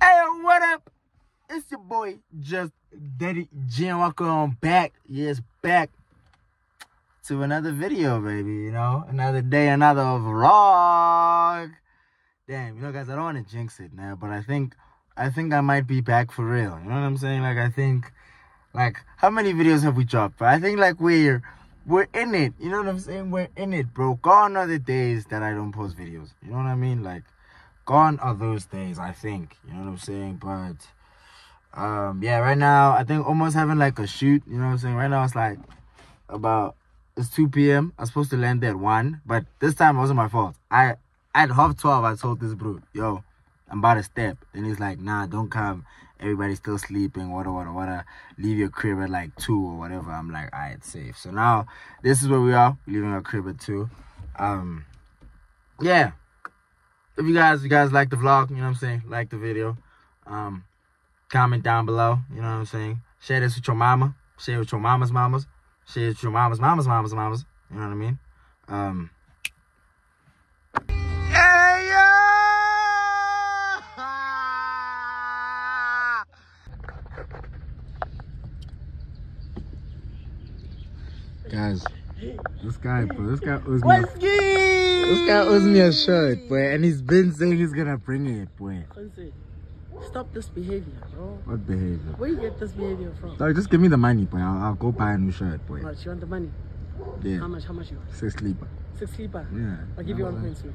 Hey, what up? It's your boy, just Daddy G. Welcome back. Yes, back to another video, baby. You know, another day, another vlog. Damn, you know, guys, I don't want to jinx it now, but I think, I think I might be back for real. You know what I'm saying? Like, I think, like, how many videos have we dropped? I think, like, we're, we're in it. You know what I'm saying? We're in it, bro. Gone are the days that I don't post videos. You know what I mean? Like, gone are those days. I think. You know what I'm saying? But, um, yeah, right now I think almost having like a shoot. You know what I'm saying? Right now it's like about it's 2 p.m. I was supposed to land there at one, but this time it wasn't my fault. I at half 12 I told this bro, yo, I'm about to step. Then he's like, nah, don't come. Everybody's still sleeping. What, what, what? Leave your crib at like two or whatever. I'm like, alright, safe. So now this is where we are. We're leaving our crib at two. Um, yeah. If you guys, you guys like the vlog, you know what I'm saying, like the video. Um, comment down below. You know what I'm saying. Share this with your mama. Share it with your mama's mamas. Share it with your mama's mama's mama's mamas. You know what I mean. Um. Hey! Guys, this guy, bro, this guy owes me. A, this guy owes me a shirt, boy, and he's been saying he's gonna bring it, boy. Stop this behavior, bro. What behavior? Where you get this behavior from? Dog, just give me the money, boy. I'll, I'll go buy a new shirt, boy. How much? You want the money? Yeah, How much? How much you want? six sleeper. Six sleeper. Yeah. I'll give you one point two.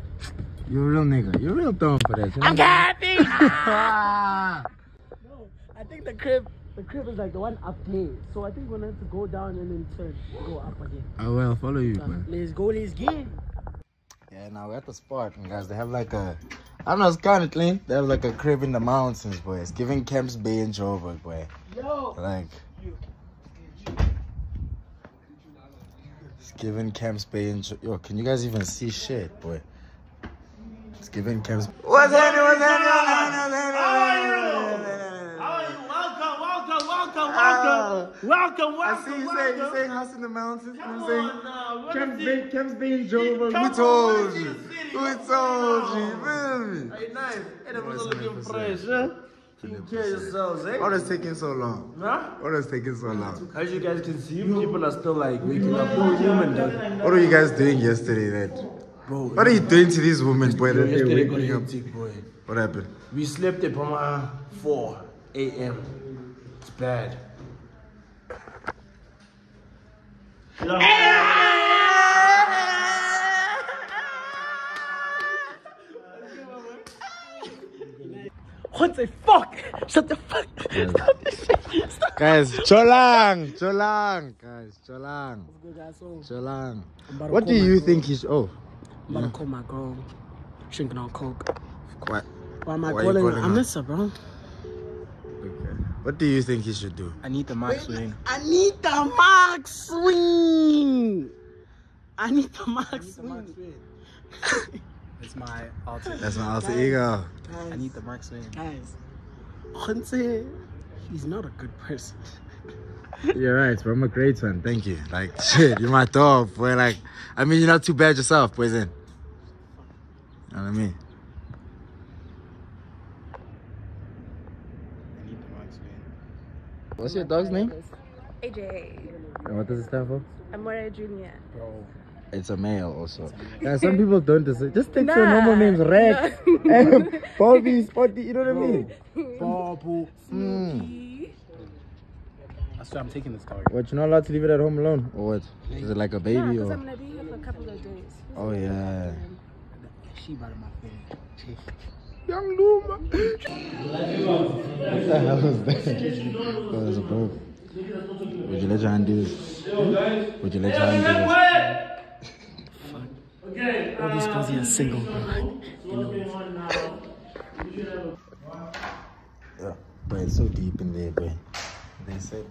You're a real nigga. You're a real dumb for that. You know I'm happy. No, I think the crib, the crib is like the one up there. So I think we're going to have to go down and then turn, go up again. mean? I will follow you, Uh, man. Let's go. Let's get. Yeah, now we're at the spot, and guys, they have like a. I don't know, it's kind of clean. They have like a crib in the mountains, boy. It's giving Camps Bay in Joburg, boy. Yo. Like. It's giving Camps Bay in Jo- Yo, can you guys even see shit, boy? It's giving Camps. What's happening? What's happening? What's happening? How are you? Welcome, welcome, welcome, welcome, welcome, I see you saying you saying house in the mountains. You know what I'm saying? on now. What Camps is Bay, it? Camps Bay in Joburg. Come Who told you? the. Who told you? on. Feel me? Hey, nice. Hey, that was Yes, looking fresh, huh? Taking care yourselves, eh? What is taking so long? Huh? What is taking so long? As you guys can see, people are still like waking up. Poor women, dude. What were you guys doing yesterday, that? Bro, What are you doing to these women, boy? That they're yesterday got up? hectic, boy. What happened? We slept at Pama 4 a.m. It's bad. What the fuck? Shut the fuck. Stop this shit. Stop. Guys, cholang, cholang, guys, cholang, Good guys, so cholang. I'm about to What do you girl. think he's? Oh, I'm about to call my girl. Drinking on coke. what? Why am I Why calling calling I miss her, bro. Okay. What do you think he should do? I need the max win. I need the max swing. I need the max swing. It's my ultimate. That's my alter ego. I need the max swing. Guys, Khonse, he's not a good person. You're right, bro. I'm a great one. Thank you. Like, shit, you're my dog, boy. Like, I mean, you're not too bad yourself, boys. In. You know what I mean? I need the max win. What's your dog's name? AJ. And what does it stand for? Amora Junior. Bro, It's a male also. Yeah, some people don't decide. Just take your Nah, normal names, Rex, no. M, Bobby, Spotty, you know what I mean? Bobble. Mm. I swear I'm taking this dog. What, you're not allowed to leave it at home alone? Or what? Is it like a baby because or? I'm gonna be here for a couple of days. Oh, yeah. She brought my thing. Young Luma. what the hell was that? That was a bird. Would you let your hand do this? Would you let your hand do this? All these girls are single, bro. You know, Yeah, but it's so deep in there, boy. They said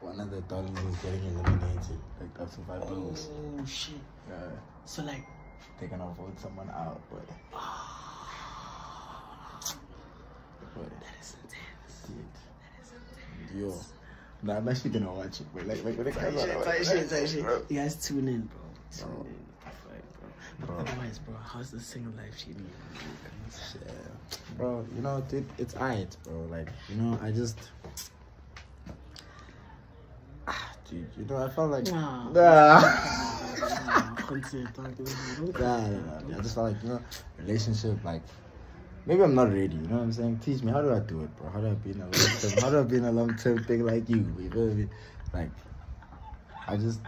one of the darlings is getting eliminated, like after five games. oh shit. Yeah, So like, they're gonna vote someone out, boy. Boy, that is intense. dude. Yo, nah, I'm actually gonna watch it, boy. Like, like when it Tight shit, tight shit, tight shit. You guys tune in, bro. Tune Bro. in. Fuck, bro. But Bro. otherwise, bro, how's the single life treating you? Yeah. bro, you know, dude, it's alright, bro. Like, you know, I just. Ah, dude, you know, I felt like. Wow. Ah. Content, dog. Nah, nah, nah. I just felt like, you know, relationship, like, maybe I'm not ready, you know what I'm saying? Teach me, how do I do it, bro? How do I be in a long term, how do I be in a long term thing like you? You feel? Like, I just,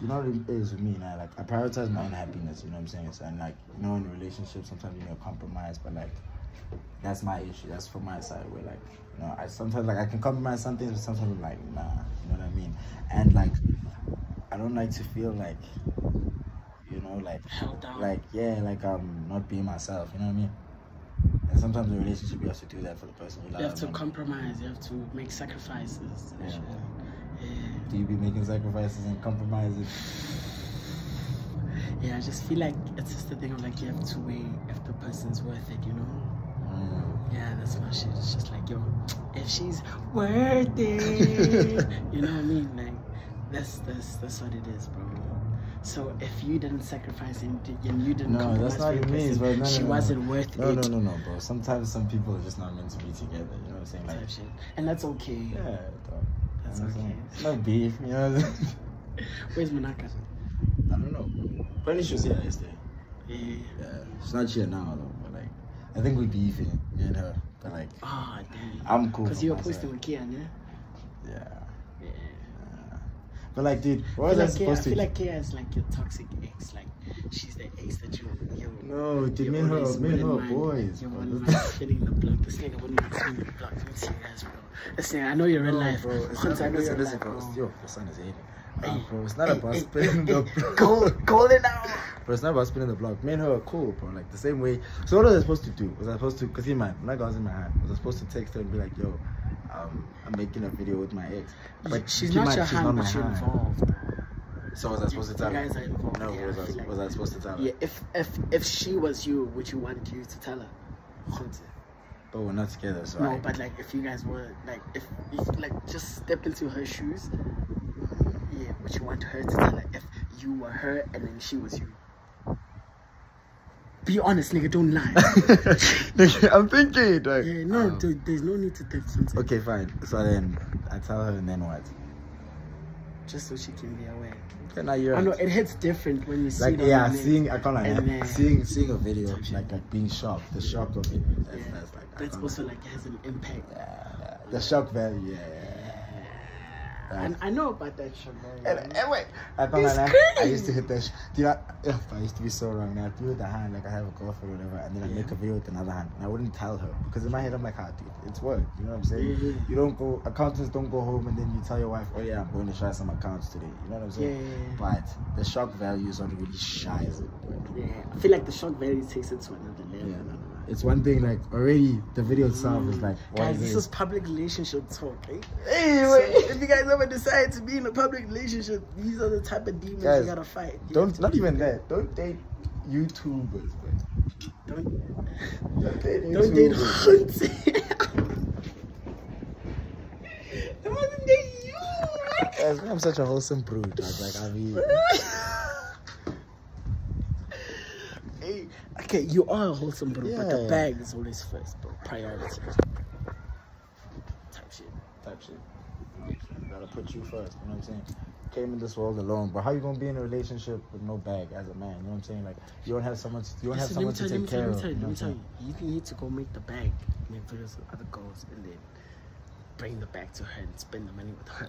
you know what it is with me now? Like, I prioritize my own happiness, you know what I'm saying? So, and like, you know, in a relationship, sometimes you know, compromise, but like, that's my issue. That's from my side where like, you know, I sometimes like I can compromise some things, but sometimes I'm like, nah, you know what I mean? And like, I don't like to feel like, you know, like, like yeah, like I'm not being myself. You know what I mean? And sometimes in a relationship, you have to do that for the person you love. You have to and- compromise. You have to make sacrifices. Yeah. Yeah. Do you be making sacrifices and compromises? Yeah, I just feel like it's just the thing of like you have to weigh if the person's worth it, you know? Mm. Yeah, that's my shit. It's just like, yo, if she's worth it, you know what I mean? Like, that's that's that's what it is, bro. So if you didn't sacrifice and, and you didn't No, that's not it means. No, no, she no, no. wasn't worth No, it. no, no, no, no, bro. Sometimes some people are just not meant to be together. You know what I'm saying? Like. And that's okay. yeah, dog. That's You know okay. It's not beef. You know what I'm saying? Where's Manaka? I don't know. Apparently she was here yesterday. Yeah. Yeah, she's not here now though. But like, I think we beefing, me and her. But like, Ah, damn. I'm cool. Because you were posting with Kia, yeah? Yeah. Yeah. yeah. But like, dude, what was I like I supposed feel to? like Kia is like your toxic ex. Like, she's the ex that you, you No, dude, me and her, me and her boys. You bro. wouldn't mind the block. This nigga wouldn't mind spinning the block. Let me see you bro. Listen, I know you're in No, life. bro. It's Once not, I know listen, you're listen, life, bro. bro. Yo, the sun is hating. Hey, Uh, bro, it's not hey, about hey, spinning hey, the block. Call, call it out. Bro, it's not about spinning the block. Me and her are cool, bro. Like the same way. So what was I supposed to do? Was I supposed to? Cause see, man, I got in my hand, was I supposed to text her and be like, "Yo, um, I'm making a video with my ex." But she's not mind, your she's hand, not but you're involved. So was I supposed to tell her? guys are involved. No, yeah, was, I I, like- was I supposed to tell her? Yeah, if if if she was you, would you want you to tell her? But we're not together, so No, I, but like if you guys were like if, if like just step into her shoes, yeah, would you want her to tell her if you were her and then she was you? Be honest, nigga. Don't lie. I'm thinking. Like, yeah, no, um, there- there's no need to text something. okay, fine. So then I tell her, and then what? Just so she can be aware. Okay, now you're I know it hits different when you see like it yeah, seeing I can't lie, then- seeing seeing a video like like being shocked, the shock of it. That's, Yeah. that's like That's also like has an impact. yeah, yeah. the shock value. Yeah. And I know about that shit. And, and wait, I It's I used to hit that. Sh- Dude, I, ugh, I used to be so wrong. Now I do with the hand, like I have a girlfriend or whatever, and then I make a video with another hand, and I wouldn't tell her because in my head I'm like, ah, dude, it's work. You know what I'm saying? Yeah, yeah. You don't go, accountants don't go home and then you tell your wife, oh yeah, I'm going to try some accounts today. You know what I'm saying? Yeah, yeah, yeah. But the shock value is not really shy as it. Bro. Yeah, I feel like the shock value takes it to another level. It's one thing like already the video itself is like Guys, this is. public relationship talk, eh? Hey, So if you guys ever decide to be in a public relationship, these are the type of demons Guys, you gotta fight. You Don't not even that. Don't date YouTubers, man. don't Don't date don't date YouTubers. hunts. It wasn't date you. Guys, I'm such a wholesome brood. Like I mean, Hey, okay, you are a wholesome bro, but the bag is always first, bro. Priority. Type shit. type shit. You gotta put you first. You know what I'm saying? Came in this world alone, but how you gonna be in a relationship with no bag as a man? You know what I'm saying? Like you don't have someone. To, you don't have Listen, someone to tell you, let take care of. let me you tell you, let me tell you. You need to go make the bag, make videos with other girls, and then bring the bag to her and spend the money with her.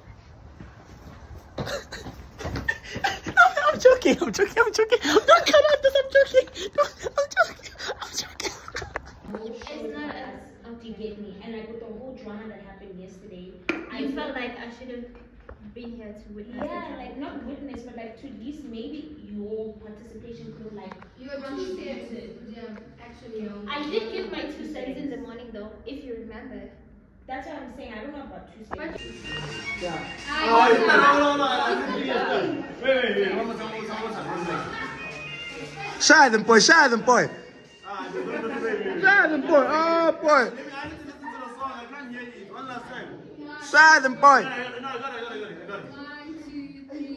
I'm joking, I'm joking, I'm joking. Don't cut out this, I'm joking. Don't, I'm joking, I'm joking. It's not us. Okay, get me. And like with the whole drama that happened yesterday, I felt like I should have been here to witness yeah, like not witness, but like to at least maybe your participation could like You were appreciated, yeah, actually. Um, I I did give my two cents in the morning though, if you remember. That's what I'm saying. I don't know about two But- seconds. Shy them boy, shy them boy. Shy them boy, oh boy. Shy them boy. One, two, three.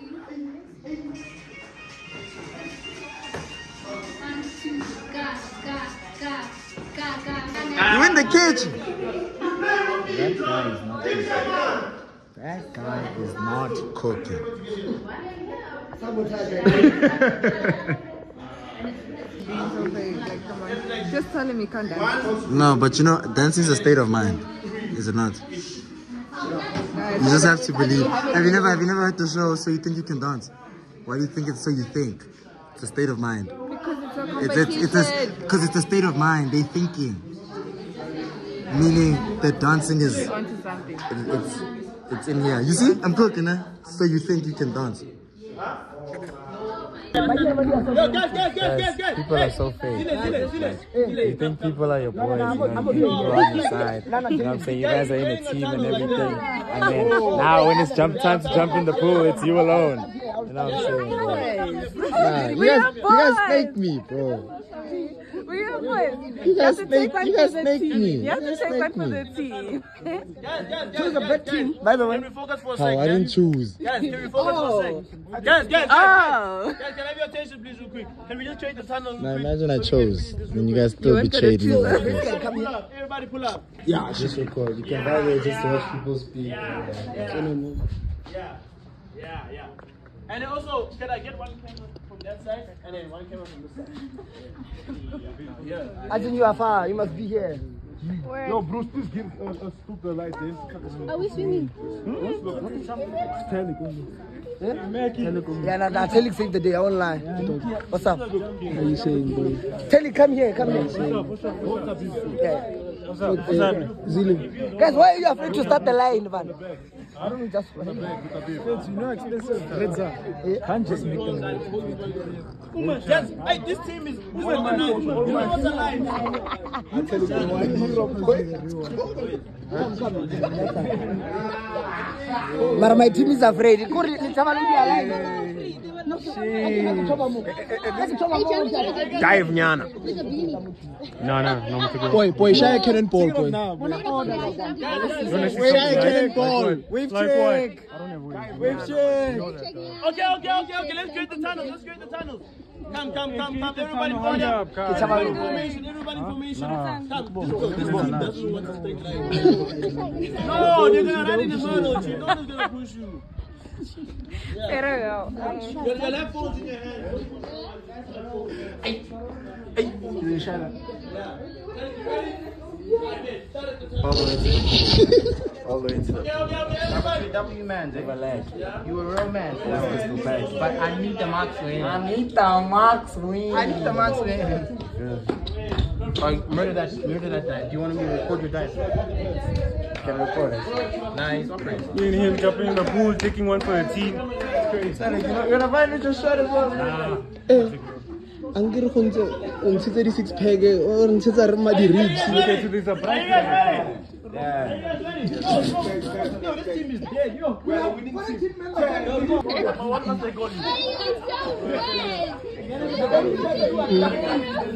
One, two, ga, ga, ga, ga, ga. You in the kitchen. That guy is not cooking. That guy is not cooking. Like, come on. Just tell him he can't dance. No, but you know, dancing is a state of mind, is it not? You just have to believe. Have you never have you never heard the show So You Think You Can Dance? Why do you think it's so you think? It's a state of mind. Because it's a It's competition. it's it's because it's a state of mind. They thinking, meaning that dancing is onto something. it- it's it's in here. You see, I'm cooking, eh? So you think you can dance? People are so fake. You think people are your boys, man. You think people are on your side. You know what I'm saying? You guys are in a team and everything. And then now when it's jump time to jump in the pool, it's you alone. You know what I'm saying? bro? Nah, you guys, are you guys boys. fake me, bro. We are boys. You guys have to take one you for guys the snake team. me. You have to guys take one for me. the team. Choose a bad team. By the way, Can we focus for a how I didn't choose. Guys, can we focus for a oh. second? Oh. Guys, guys, guys, Oh. guys, can I have your attention, please, real quick? Can we just trade the tunnel? real Now quick? imagine I So we can chose, finish this then you guys still weren't betrayed me. choose. like this. Everybody pull up. Everybody pull up. Yeah, just record. You can buy it just to watch people speak. Yeah, yeah, yeah, yeah. And then also, can I get one camera from that side and then one camera from this side? Yeah. I think you are far. You must be here. Yo, Bruce, please give uh, us uh, the light then. Are we swimming? Yeah, nah, nah. Tell you save the day. I won't lie. What's up? How you saying, boy? Tell come here. Come here. Yeah. What's up? What's happening? Zulu. Guys, why are you afraid to start the line, man? I don't know, just It's you know expensive. Reds are. Can't just make them. Uma, just, hey, this team is who's the line? You know what's the line? But my team is afraid. Kuri, nitama lumi alive. Dive Nyana. No, no, no. Boy, boy, shy cannonball, boy. Shy cannonball. Wave We've wave. Check. Okay, okay, okay, okay. Let's create the tunnels. Let's create the tunnels. Come, come, come, come. Everybody, everybody. Everybody formation. Everybody formation. Come. This team doesn't want to stay like No, they're going to run in the middle. You know they're going to push you. Yeah. Pero, um, your, your left fold's in your hand. Hey, hey. You shut up. Yeah. Ready? Start at the. All the way into the. Okay. Everybody. W man, Relax. You a real man. But I need the marks win. I need the marks win. I need the marks win. Oh, murder that, murder that guy. Do you want me to record your dice? Can I record it? Nah, crazy. You and him jumping in the pool, taking one for the team. You're gonna find it your shot as well. Ang kira kung sa kung sa 36 pege or kung sa sa ma di ribs. Okay, yeah. Yo, this team is dead. Yo, well, we need what to team member. What must they call? Why you so bad?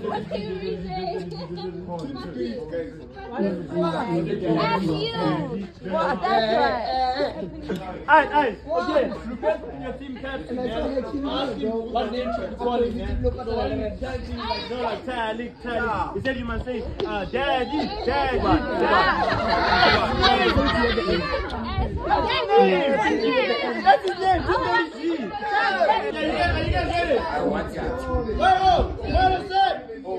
What's the reason? Aye, aye. Okay, prepare in your team captain. Ask him what name to call him. So when you tell him like, no, like Tally, Tally, he said you must say, uh, Daddy, Daddy. That's his name. That's his name. You guys, you guys ready? I want that. Wait, wait, wait a sec.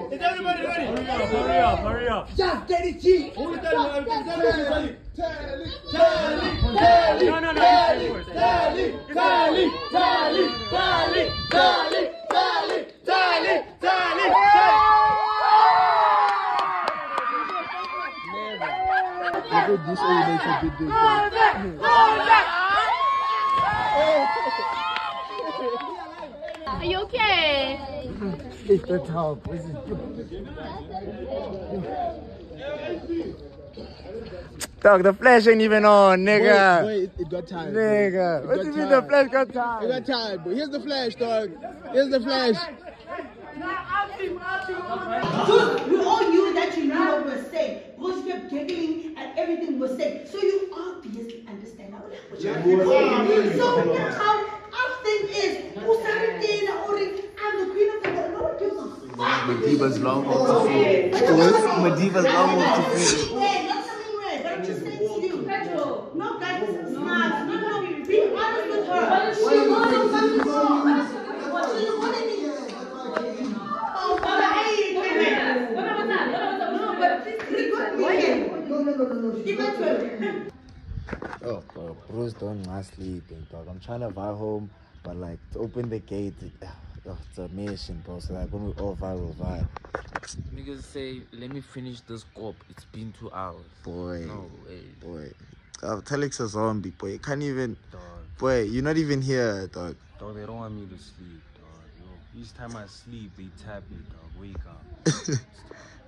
Is everybody ready? Hurry up, hurry up, hurry up. Just get it, G. Who is telling me? Tell me, tell me. Tally, Tally, no, no, no, Tally, Tally, Tally, Tally, Tally, Tally, Tally, Tally, Tally, Look at this old lady did this. Are you okay? It's the top. This is Dog, the flash ain't even on, nigga. Boy, it, it got time. Nigga. It What got do you mean the flash got tired? It got time, but here's the flash, dog. Here's the flash. We all knew that you knew what we're saying because you kept giggling and everything was said. So you obviously understand our language. So now our thing is, Madiba's long walk to freedom. Madiba's long walk to freedom. Wait, not something red. Don't you you? Petrol. No, guys. No, no, be honest with her. She Oh, oh bro, don't last sleeping, dog. I'm trying to buy home, but like to open the gate oh, it's a mission, bro. So like when we all vibe, we'll vibe. Niggas say, let me finish this cop. It's been two hours. Boy, No way. boy. Uh, Telex a zombie, boy. You can't even, Dog, boy. You're not even here, dog. dog, they don't want me to sleep, dog. Yo, each time I sleep, they tap me, dog. Wake up.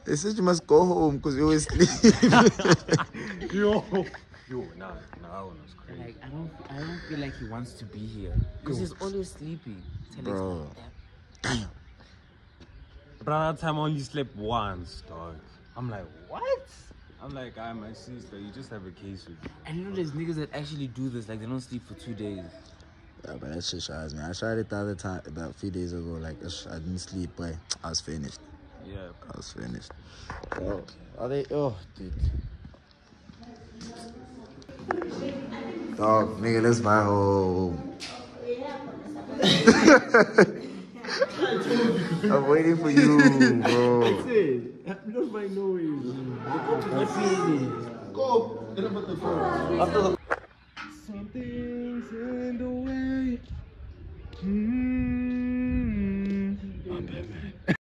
They said you must go home because you always sleep. yo, yo, nah, nah, that one was crazy. Like, I don't, I don't feel like he wants to be here. Because he's always sleeping. Telex, Bro. damn. Bro, that time I only slept once, dog. I'm like, what? I'm like, I'm my sister. You just have a case with me. And you know, there's niggas that actually do this. Like, they don't sleep for two days. yeah, but that shit drives me. I tried it the other time, about a few days ago. Like I didn't sleep, but I was finished. Yeah. I was finished. Oh, are they? Oh, dude. Dog, nigga, let's buy home. I'm waiting for you, bro. I said, not by no way. Go. Get up at the phone. After the